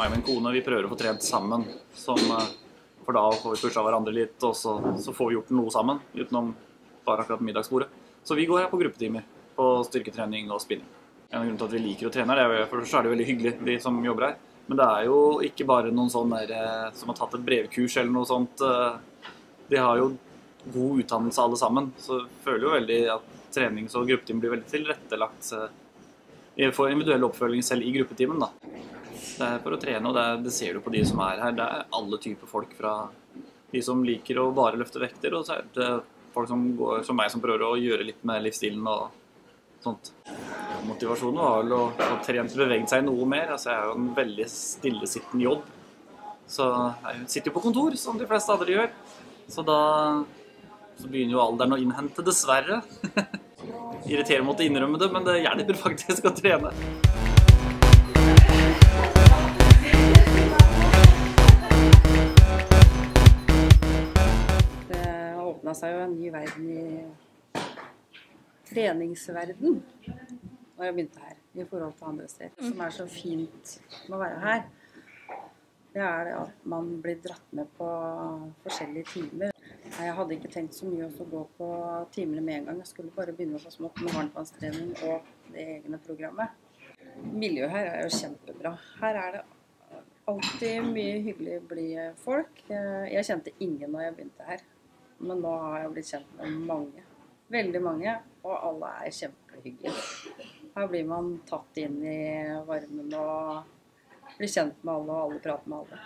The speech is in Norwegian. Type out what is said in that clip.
meg og min kone vi prøver å få trent sammen. Som, eh, for da får vi pusha hverandre litt, og så, så får vi gjort noe sammen. Utenom bare akkurat middagsbordet. Så vi går her på gruppetimer på styrketrening og spinning. En av grunnene til at vi liker å trene her, er for så er det veldig hyggelig, de som jobber her. Men det er jo ikke bare noen sånn der eh, som har tatt et brevkurs eller noe sånt. eh, De har jo god utdannelse alle sammen, så jeg føler jo veldig at trenings- og gruppetimer blir veldig tilrettelagt. jeg får individuell oppfølging selv i gruppetimen. da. Det er for å trene, og det, er, det ser du på de som er her. Det er alle typer folk fra de som liker å bare løfte vekter, og så er det folk som går som meg, som prøver å gjøre litt med livsstilen og sånt. Motivasjonen var vel å få trent beveget seg noe mer. Altså, jeg er jo en veldig stillesittende jobb. Så jeg sitter jo på kontor, som de fleste andre gjør. Så da så begynner jo alderen å innhente, dessverre. Irriterer å måtte innrømme det, men det hjelper faktisk å trene. Åpna seg jo en ny verden i treningsverden når jeg begynte her, i forhold til andre steder. Som er så fint med å være her, det er det at man blir dratt med på forskjellige timer. Jeg hadde ikke tenkt så mye å gå på timene med en gang. Jeg skulle bare begynne så smått med varmtvannstrening og det egne programmet. Miljøet her er jo kjempebra. Her er det alltid mye hyggelig, blide folk. Jeg kjente ingen når jeg begynte her, men nå har jeg blitt kjent med mange. Veldig mange, og alle er kjempehyggelige. Her blir man tatt inn i varmen og blir kjent med alle, og alle prater med alle.